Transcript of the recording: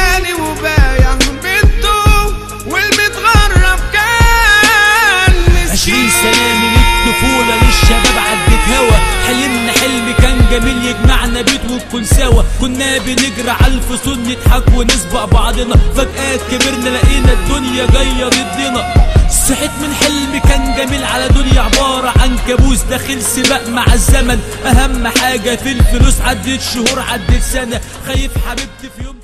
غالي وبايع بنته والمتغرب كان مسكين. عشرين سنة من الطفولة للشباب عدت هوا. حلمنا حلم كان جميل يجمعنا بيت ونكون سوا. كنا بنجري على الفصول نضحك ونسبق بعضنا. فجأة كبرنا لقينا الدنيا جاية ضدنا. صحيت من حلم كان جميل على دنيا عبارة عن كابوس داخل سباق مع الزمن. أهم حاجة في الفلوس عدت شهور عدت سنة. خايف حبيبتي في يوم